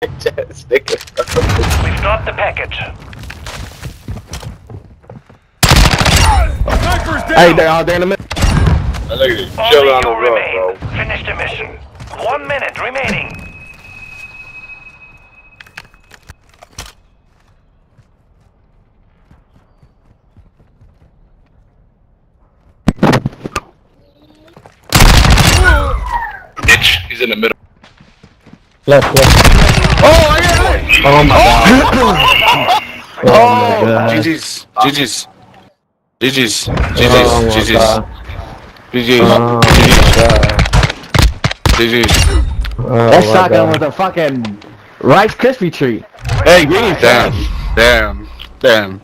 Bitch-ass. We've got the package. Sniper's down! Hey, they're all there in the middle. That nigga just Only chilling on the you remain. bro. Finish the mission. One minute remaining. Bitch, he's in the middle. Left, left. Oh, I got it! Oh my god. Oh, my God. GG's, GG's, GG's, GG's, GG's, GG's, GG's. That shotgun God. was a fucking Rice Krispie treat. Hey, damn, damn, damn.